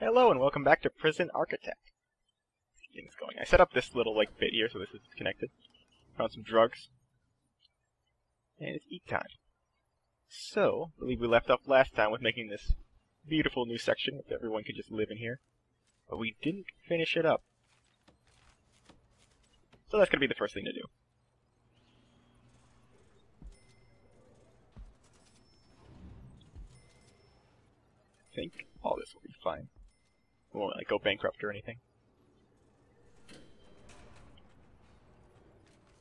Hello and welcome back to Prison Architect. Things going. I set up this little like bit here so this is connected. Found some drugs. And it's eat time. So, I believe we left off last time with making this beautiful new section that everyone could just live in here. But we didn't finish it up. So that's gonna be the first thing to do. I think all this will be fine. Won't like go bankrupt or anything.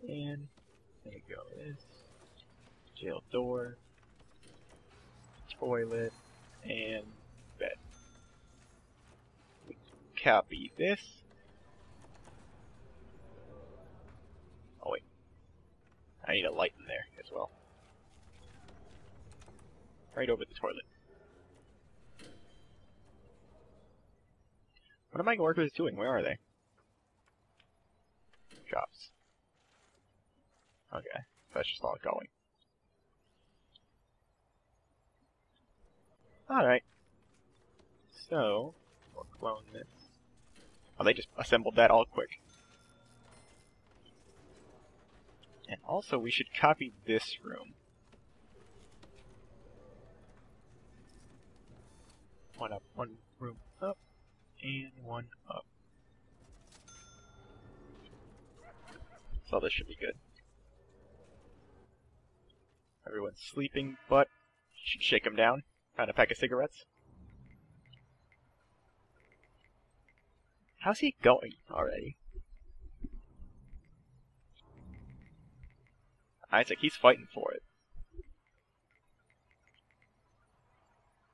And there we go. This jail door, toilet, and bed. Copy this. Oh wait, I need a light in there as well. Right over the toilet. What are my workers doing? Where are they? Jobs. Okay, that's just all going. Alright. So, we'll clone this. Oh, they just assembled that all quick. And also, we should copy this room. One up, one and one up. So this should be good. Everyone's sleeping, but should shake them down. Found a pack of cigarettes. How's he going already? Isaac, he's fighting for it.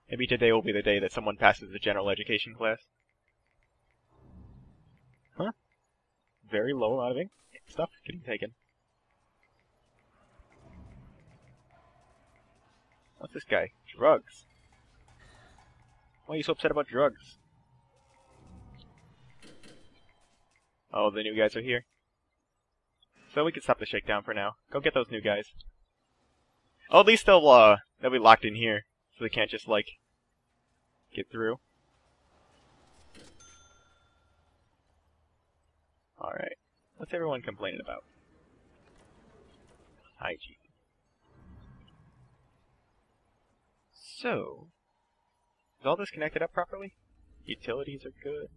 Maybe today will be the day that someone passes the general education class. Huh? Very low of stuff getting taken. What's this guy? Drugs. Why are you so upset about drugs? Oh, the new guys are here. So we can stop the shakedown for now. Go get those new guys. Oh, at least they'll, uh, they'll be locked in here. So they can't just, like, get through. Alright. What's everyone complaining about? Hygiene. So, is all this connected up properly? Utilities are good.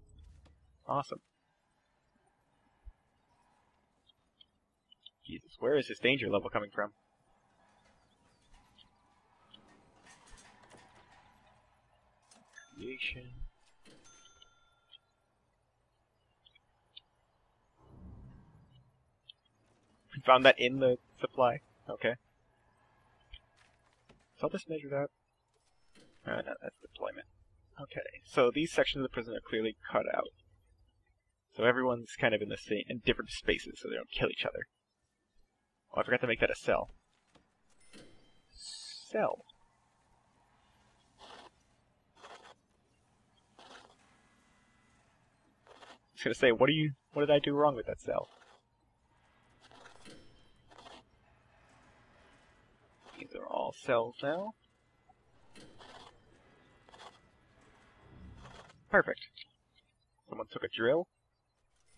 Awesome. Jesus, where is this danger level coming from? Creation. Found that in the supply. Okay. So I'll just measure that. Uh, no, that's deployment. Okay, so these sections of the prison are clearly cut out. So everyone's kind of in the same, in different spaces, so they don't kill each other. Oh, I forgot to make that a cell. Cell. I was gonna say, what do you, what did I do wrong with that cell? These are all cells now. Perfect. Someone took a drill.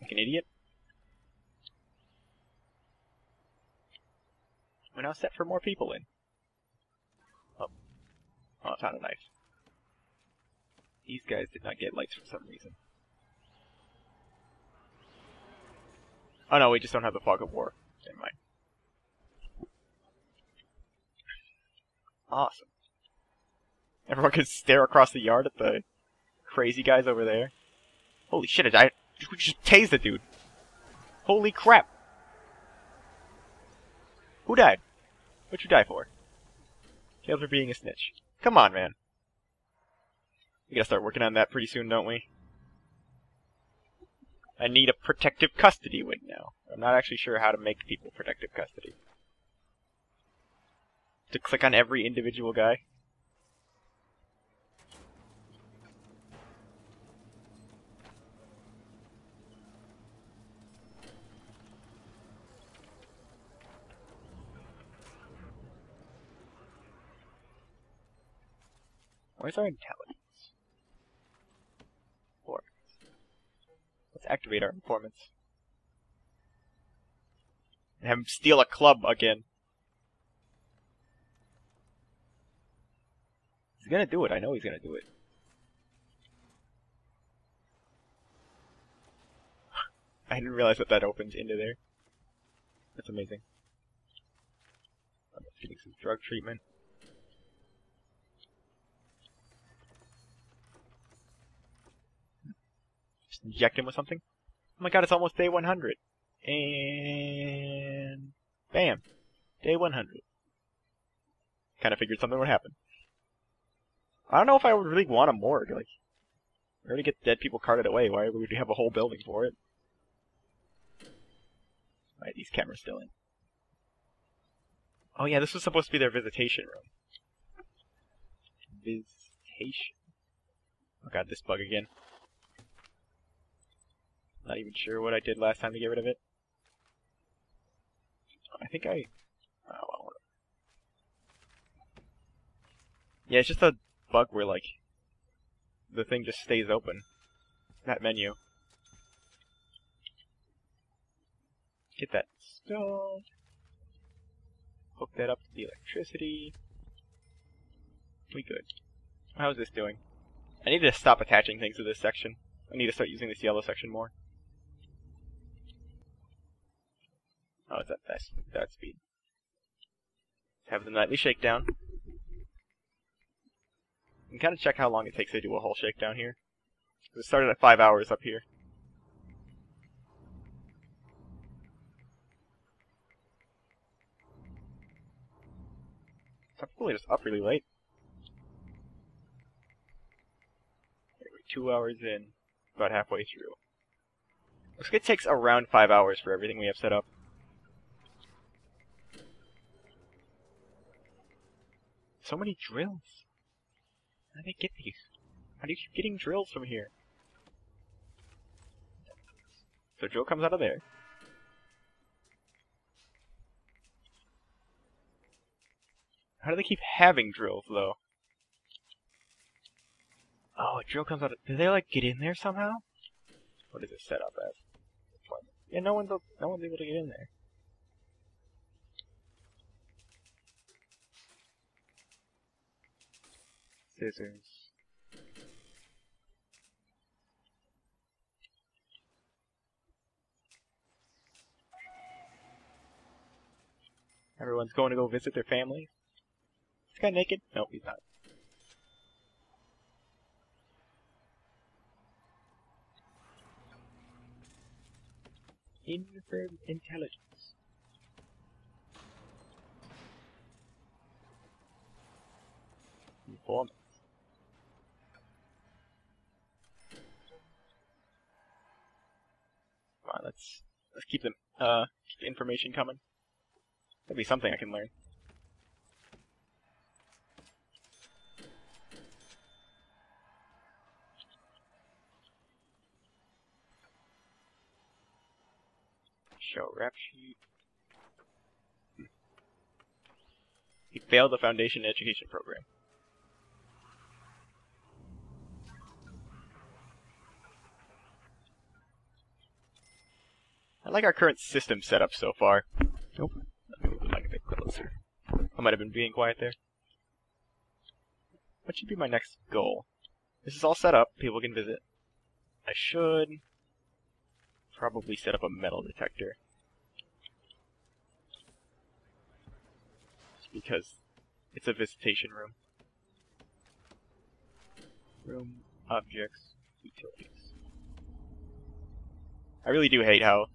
Like an idiot. We're now set for more people in. Oh. Oh, I found a knife. These guys did not get lights for some reason. Oh no, we just don't have the fog of war. Never mind. Awesome. Everyone can stare across the yard at the crazy guys over there. Holy shit, I. We just tased the dude. Holy crap. Who died? What'd you die for? Killed for being a snitch. Come on, man. We gotta start working on that pretty soon, don't we? I need a protective custody wing now. I'm not actually sure how to make people protective custody. To click on every individual guy? Where's our intelligence? Or let's activate our informants. And have him steal a club again. He's gonna do it, I know he's gonna do it. I didn't realize that that opens into there. That's amazing. I'm getting some drug treatment. Just inject him with something. Oh my god, it's almost day 100. And... Bam! Day 100. Kind of figured something would happen. I don't know if I would really want a morgue. Like, we already get dead people carted away. Why would we have a whole building for it? Are these cameras still in? Oh yeah, this was supposed to be their visitation room. Visitation. Oh god, this bug again. Not even sure what I did last time to get rid of it. I think I... Oh, well. Yeah, it's just a bug where, like, the thing just stays open. That menu. Get that installed. Hook that up to the electricity. We good. How's this doing? I need to stop attaching things to this section. I need to start using this yellow section more. Oh, it's at that, that speed. Have the nightly shakedown. And kind of check how long it takes to do a whole shakedown here. It started at 5 hours up here. I'm probably just up really late. two hours in, about halfway through. Looks like it takes around five hours for everything we have set up. So many drills. How do they get these? How do you keep getting drills from here? So drill comes out of there. How do they keep having drills, though? Oh, a drill comes out of... Do they, like, get in there somehow? What is it set up as? Yeah, no one's, no one's able to get in there. Scissors. Everyone's going to go visit their families. This guy naked? No, he's not. Infirm intelligence. Informants. Keep uh keep the information coming. That'd be something I can learn. Show rap sheet. He failed the foundation education program. I like our current system setup so far. Nope. Like a bit closer. I might have been being quiet there. What should be my next goal? This is all set up. People can visit. I should probably set up a metal detector. Just because it's a visitation room. Room, objects, utilities. I really do hate how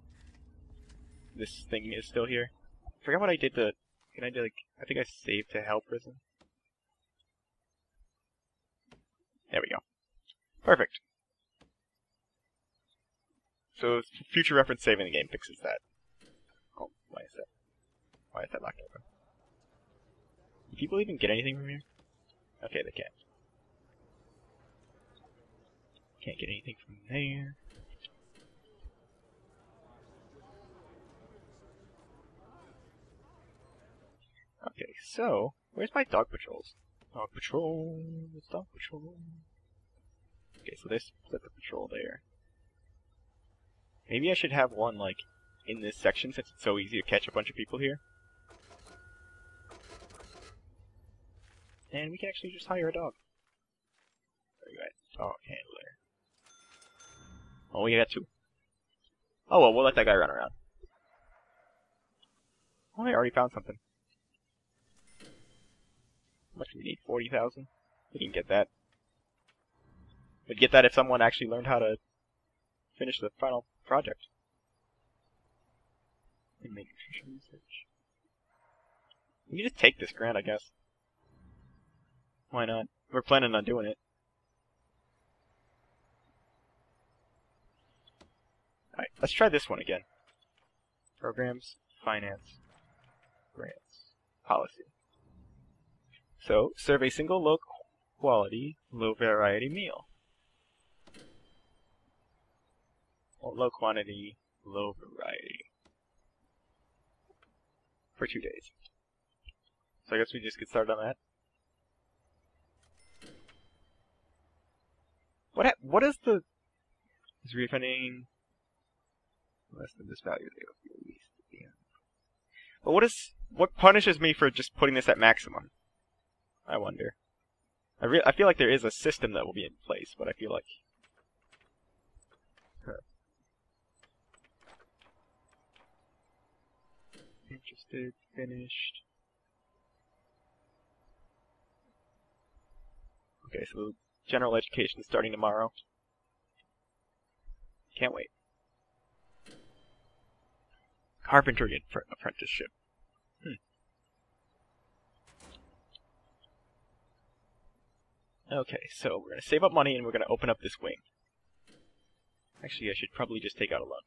this thing is still here. I forgot what I did to... Can I do like... I think I saved to Hell Prison. There we go. Perfect. So future reference saving the game fixes that. Oh, why is that? Why is that locked open? Can people even get anything from here? Okay, they can't. Can't get anything from there. Okay, so, where's my dog patrols? Dog patrol, dog patrol. Okay, so they split the patrol there. Maybe I should have one, like, in this section since it's so easy to catch a bunch of people here. And we can actually just hire a dog. Where you at? Dog handler. Oh, we got two. Oh, well, we'll let that guy run around. Oh, I already found something. Much do we need? 40,000? We can get that. We'd get that if someone actually learned how to finish the final project. And make nutrition research. We can just take this grant, I guess. Why not? We're planning on doing it. Alright, let's try this one again. Programs, finance, grants, policy. So, serve a single low quality, low variety meal. Or low quantity, low variety. For two days. So I guess we just get started on that. What ha what is the is refunding less than this value they released at the end. But what is what punishes me for just putting this at maximum? I wonder. I re I feel like there is a system that will be in place, but I feel like huh. interested, finished. Okay, so general education is starting tomorrow. Can't wait. Carpentry apprenticeship. Okay, so we're going to save up money and we're going to open up this wing. Actually, I should probably just take out a loan.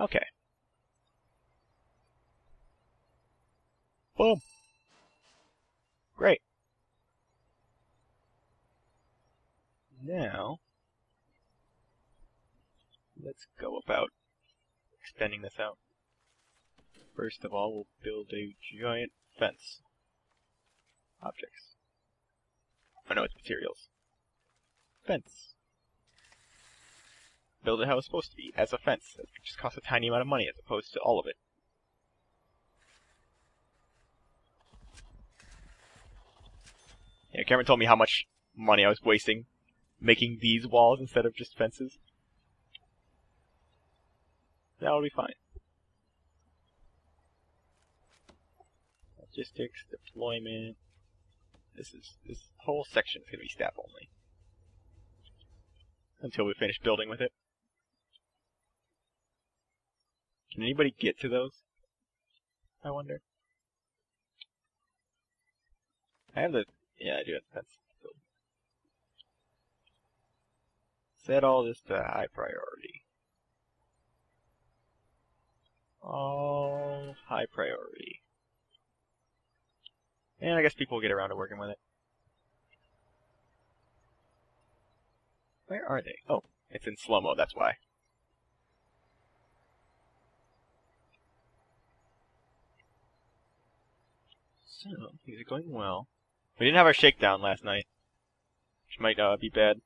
Okay. Boom. Great. Now, let's go about extending this out. First of all, we'll build a giant fence. Objects. Oh no, it's materials. Fence. Build it how it's supposed to be, as a fence. It just costs a tiny amount of money as opposed to all of it. Yeah, Cameron told me how much money I was wasting making these walls instead of just fences. That'll be fine. Logistics, deployment. This is this whole section is gonna be staff only. Until we finish building with it. Can anybody get to those? I wonder. I have the yeah, I do have the fence. Set all this to high priority. All high priority. And I guess people will get around to working with it. Where are they? Oh, it's in slow-mo, that's why. So, things are going well. We didn't have our shakedown last night, which might uh, be bad.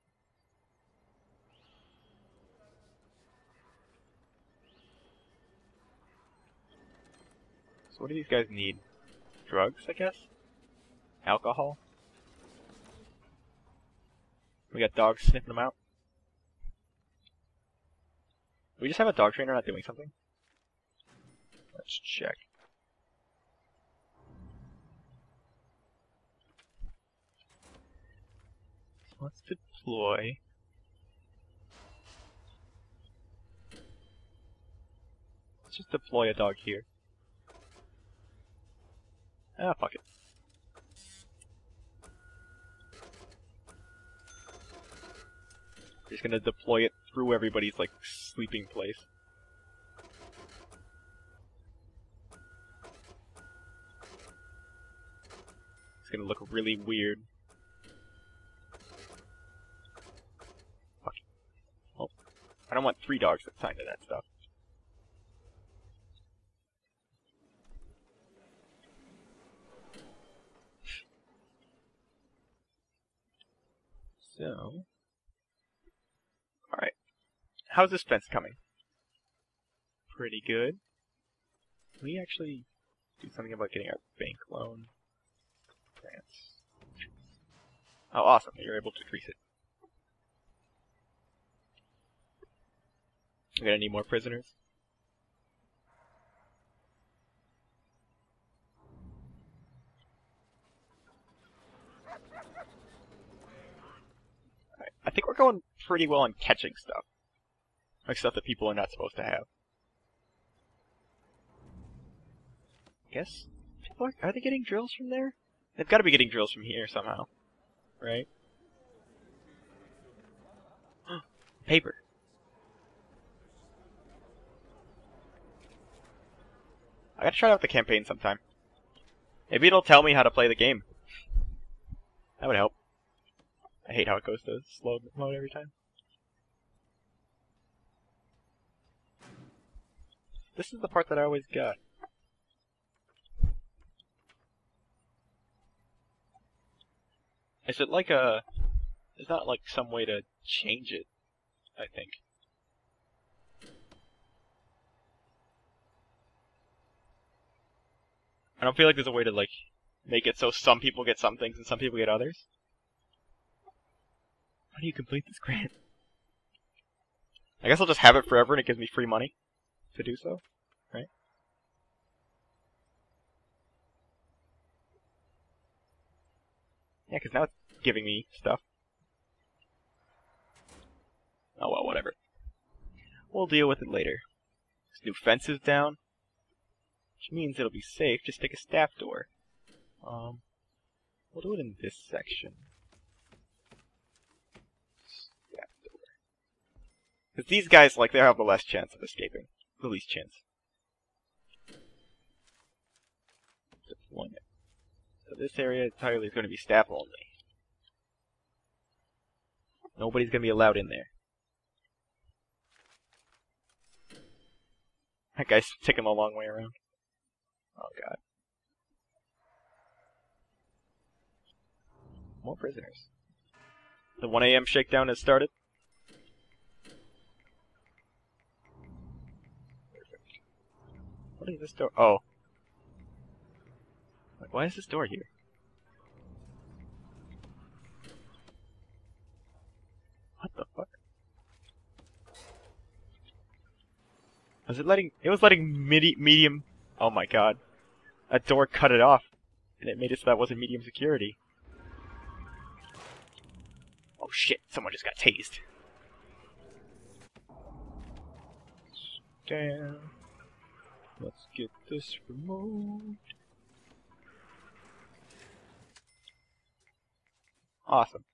So what do these guys need? Drugs, I guess? Alcohol? We got dogs sniffing them out. we just have a dog trainer not doing something? Let's check. let's deploy. Let's just deploy a dog here. Ah, fuck it. Just gonna deploy it through everybody's, like, sleeping place. It's gonna look really weird. I don't want three dogs assigned to that stuff. So, how's this fence coming? Pretty good. Can we actually do something about getting our bank loan? Grants. Oh, awesome. You're able to decrease it. We're gonna need more prisoners. I think we're going pretty well on catching stuff. Like stuff that people are not supposed to have. guess people are, are they getting drills from there? They've got to be getting drills from here somehow, right? Paper. I gotta try out the campaign sometime. Maybe it'll tell me how to play the game. That would help. I hate how it goes to slow mode every time. This is the part that I always got. Is it like a... Is that like some way to change it, I think. I don't feel like there's a way to like make it so some people get some things and some people get others. How do you complete this grant? I guess I'll just have it forever and it gives me free money to do so, right? Yeah, because now it's giving me stuff. Oh well, whatever. We'll deal with it later. This new fence is down, which means it'll be safe. Just take a staff door. Um, we'll do it in this section. Staff door. Because these guys, like, they have the less chance of escaping. The least chance. Deployment. So this area entirely is going to be staff only. Nobody's going to be allowed in there. That guy's taking a long way around. Oh god. More prisoners. The 1 a.m. shakedown has started. What is this door? Oh. Like, why is this door here? What the fuck? Was it letting... It was letting midi medium... Oh my god. A door cut it off. And it made it so that wasn't medium security. Oh shit, someone just got tased. Damn. Let's get this removed. Awesome.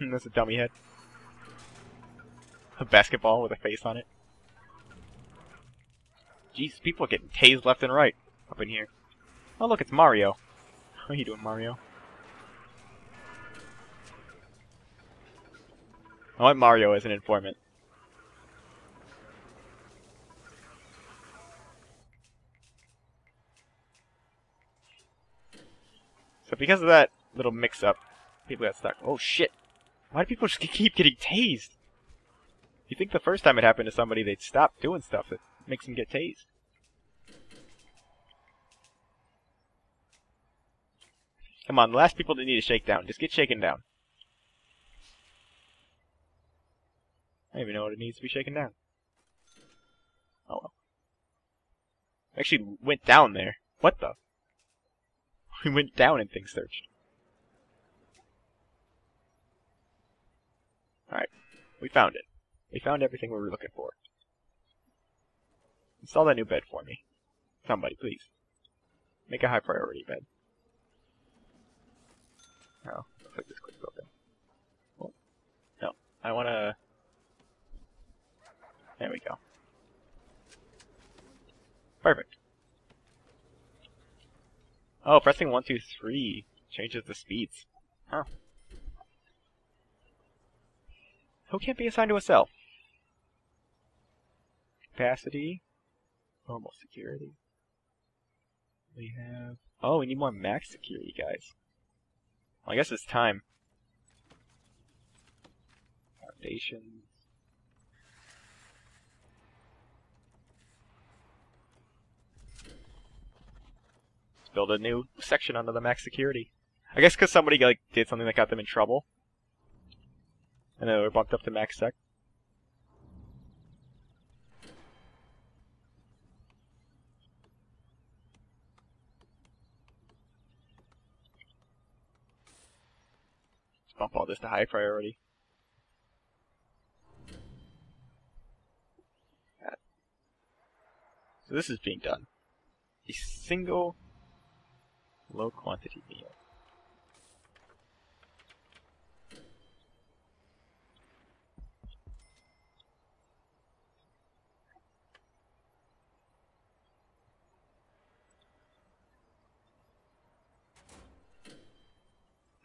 That's a dummy head. A basketball with a face on it. Jeez, people are getting tased left and right up in here. Oh look, it's Mario. How are you doing, Mario? I want Mario as an informant. So because of that little mix-up, people got stuck. Oh shit! Why do people just keep getting tased? You think the first time it happened to somebody, they'd stop doing stuff that makes them get tased. Come on, the last people that need to shake down. Just get shaken down. I don't even know what it needs to be shaken down. Oh well. Actually went down there. What the? We went down and things searched. Alright. We found it. We found everything we were looking for. Install that new bed for me. Somebody, please. Make a high priority bed. Oh, looks like this quick open. Oh, no, I want to... There we go. Perfect. Oh, pressing 1, 2, 3 changes the speeds. Huh. Who can't be assigned to a cell? Capacity. Normal security. We have... Oh, we need more max security, guys. Well, I guess it's time. stations. Build a new section under the max security. I guess because somebody like did something that got them in trouble, and then they were bumped up to max sec. Bump all this to high priority. So this is being done. A single low quantity meal.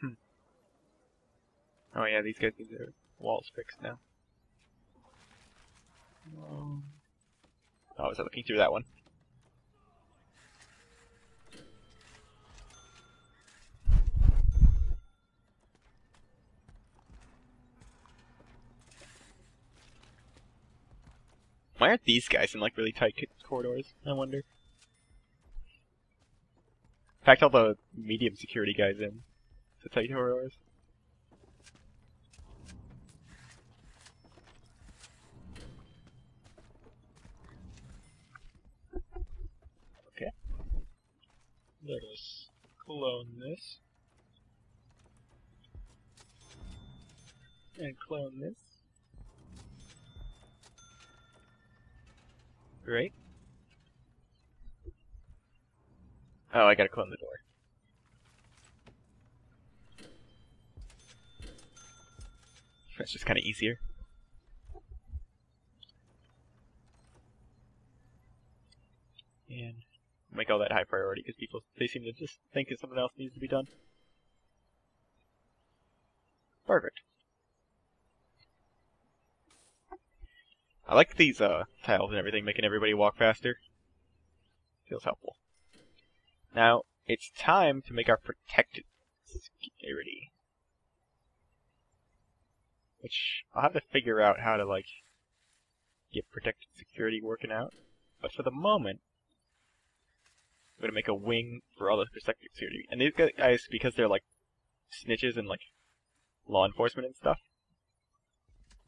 Hmm. Oh yeah, these guys need their walls fixed now. Um, Oh, I was looking through that one. Why aren't these guys in like really tight corridors? I wonder. Fact, all the medium security guys in the tight corridors. Okay. Let us clone this. And clone this. Great. Oh, I gotta clone the door. That's just kind of easier. And make all that high priority because people they seem to just think that something else needs to be done. Perfect. I like these uh, tiles and everything, making everybody walk faster. Feels helpful. Now, it's time to make our protected security. Which, I'll have to figure out how to, like, get protected security working out. But for the moment, I'm gonna make a wing for all the protected security. And these guys, because they're like snitches and like law enforcement and stuff,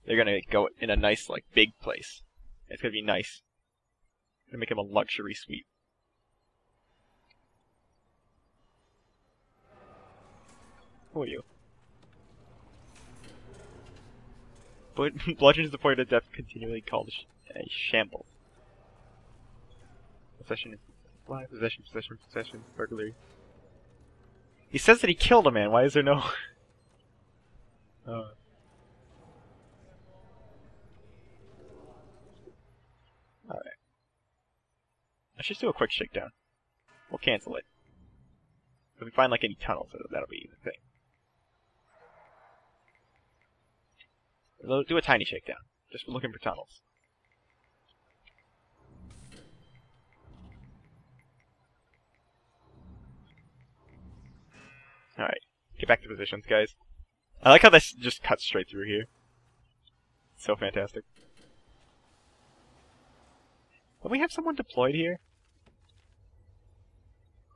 they're gonna go in a nice like big place. It's gonna be nice. Gonna make him a luxury suite. Who are you? But bludgeon is the point of death continually called a shambles. Possession is Fly, possession, possession, possession, burglary. He says that he killed a man. Why is there no... uh. Alright. Let's just do a quick shakedown. We'll cancel it. If we find like any tunnels, that'll be the thing. Do a tiny shakedown. Just looking for tunnels. Alright, get back to positions, guys. I like how this just cuts straight through here. So fantastic. Don't we have someone deployed here?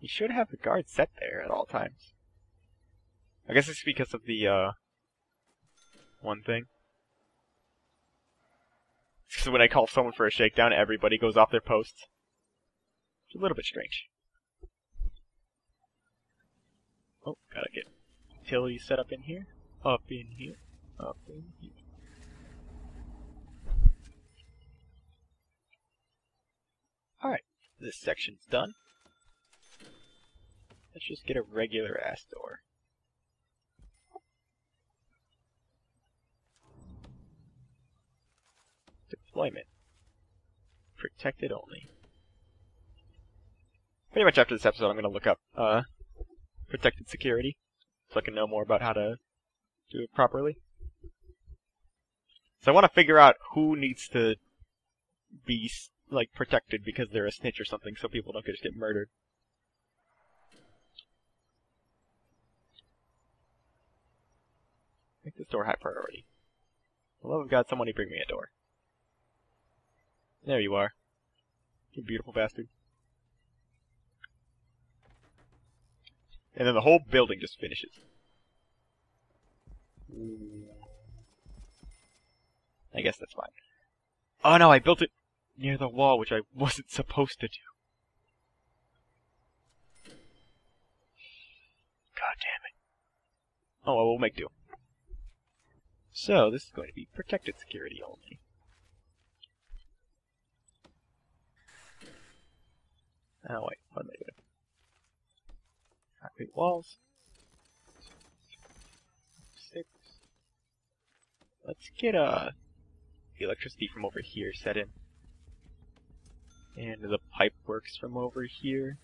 You should have the guard set there at all times. I guess it's because of the, uh, one thing. Because when I call someone for a shakedown, everybody goes off their posts. It's a little bit strange. Oh, gotta get utility set up in here. Up in here. Up in here. Alright, this section's done. Let's just get a regular ass door. Deployment. Protected only. Pretty much after this episode, I'm going to look up uh, protected security, so I can know more about how to do it properly. So I want to figure out who needs to be like protected because they're a snitch or something, so people don't just get murdered. Make this door high priority. For love of God, somebody bring me a door. There you are. You beautiful bastard. And then the whole building just finishes. I guess that's fine. Oh no, I built it near the wall, which I wasn't supposed to do. God damn it. Oh, well, we'll make do. So, this is going to be protected security only. Oh wait, what am I doing? Concrete walls. Six. Let's get uh the electricity from over here set in. And the pipe works from over here.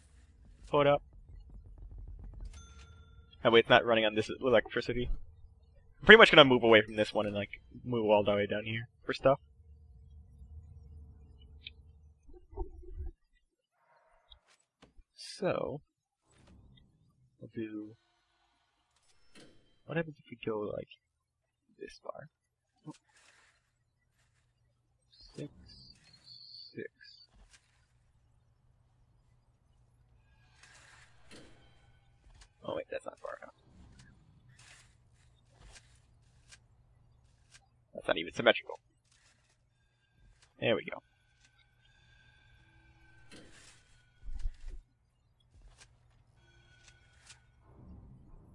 Put up. That way it's not running on this electricity. I'm pretty much gonna move away from this one and like move all the way down here for stuff. So, we'll do. What happens if we go like this far? Six, six. Oh wait, that's not far enough. That's not even symmetrical. There we go.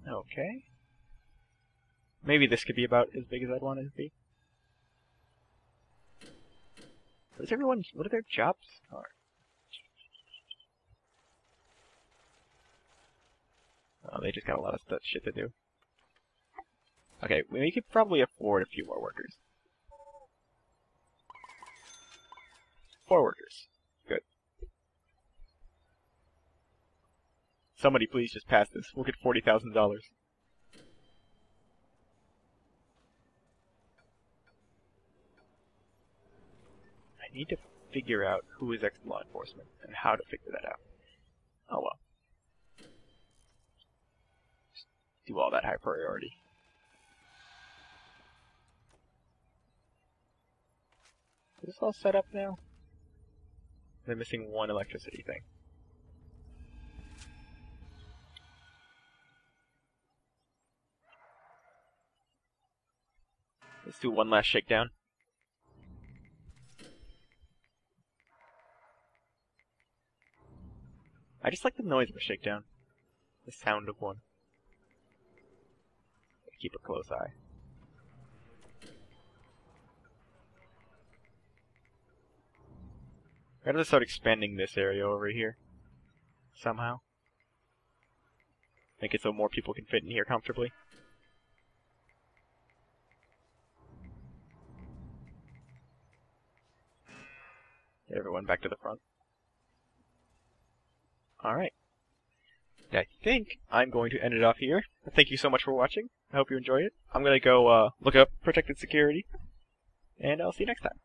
Okay. Maybe this could be about as big as I'd want it to be. What is everyone, what are their jobs are? Oh, they just got a lot of stuff, shit to do. Okay, we could probably afford a few more workers. Four workers. Good. Somebody please just pass this. We'll get $40,000. I need to figure out who is ex-law enforcement and how to figure that out. Oh well. Just do all that high priority. Is this all set up now? They're missing one electricity thing. Let's do one last shakedown. I just like the noise of a shakedown. The sound of one. Keep a close eye. I gotta start expanding this area over here. Somehow. Make it so more people can fit in here comfortably. Everyone back to the front. Alright. I think I'm going to end it off here. Thank you so much for watching. I hope you enjoyed it. I'm going to go uh, look up protected security. And I'll see you next time.